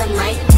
dynamite Turn